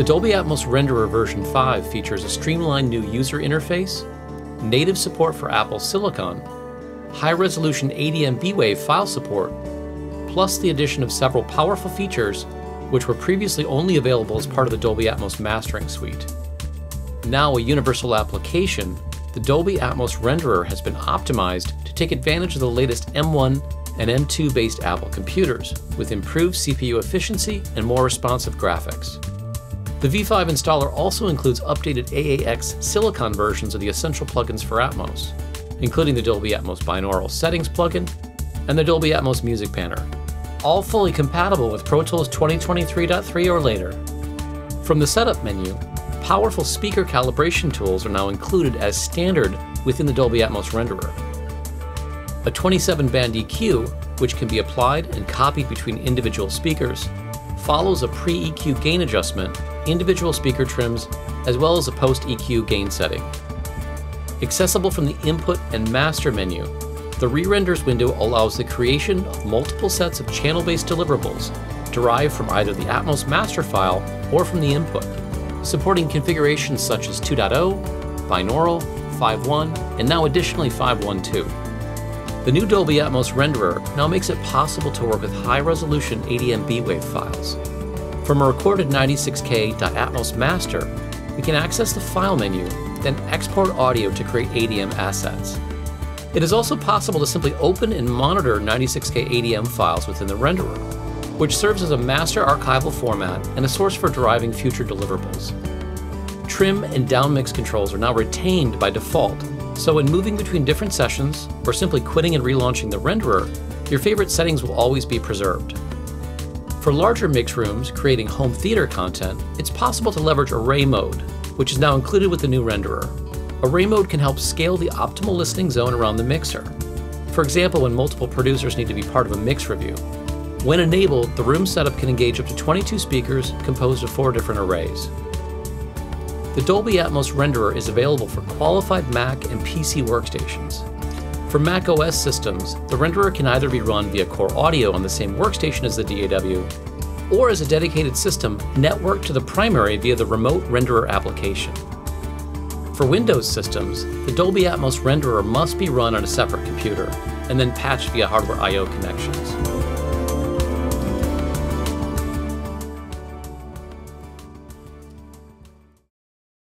The Dolby Atmos Renderer version 5 features a streamlined new user interface, native support for Apple Silicon, high resolution ADM B Wave file support, plus the addition of several powerful features which were previously only available as part of the Dolby Atmos mastering suite. Now a universal application, the Dolby Atmos renderer has been optimized to take advantage of the latest M1 and M2 based Apple computers with improved CPU efficiency and more responsive graphics. The V5 installer also includes updated AAX Silicon versions of the essential plugins for Atmos, including the Dolby Atmos binaural settings plugin and the Dolby Atmos Music Panner, all fully compatible with Pro Tools 2023.3 or later. From the setup menu, powerful speaker calibration tools are now included as standard within the Dolby Atmos renderer. A 27 band EQ, which can be applied and copied between individual speakers, follows a pre EQ gain adjustment, individual speaker trims, as well as a post EQ gain setting. Accessible from the Input and Master menu, the re-renders window allows the creation of multiple sets of channel-based deliverables derived from either the Atmos master file or from the input, supporting configurations such as 2.0, binaural, 5.1, and now additionally 5.1.2. The new Dolby Atmos renderer now makes it possible to work with high-resolution ADM B-Wave files. From a recorded 96K.Atmos master, we can access the File menu, then export audio to create ADM assets. It is also possible to simply open and monitor 96K ADM files within the renderer, which serves as a master archival format and a source for deriving future deliverables. Trim and downmix controls are now retained by default, so when moving between different sessions or simply quitting and relaunching the renderer, your favorite settings will always be preserved. For larger mix rooms creating home theater content, it's possible to leverage array mode, which is now included with the new renderer. Array mode can help scale the optimal listening zone around the mixer. For example, when multiple producers need to be part of a mix review. When enabled, the room setup can engage up to 22 speakers composed of four different arrays. The Dolby Atmos renderer is available for qualified Mac and PC workstations. For Mac OS systems, the renderer can either be run via Core Audio on the same workstation as the DAW, or as a dedicated system networked to the primary via the Remote Renderer application. For Windows systems, the Dolby Atmos renderer must be run on a separate computer and then patched via hardware I.O. connections.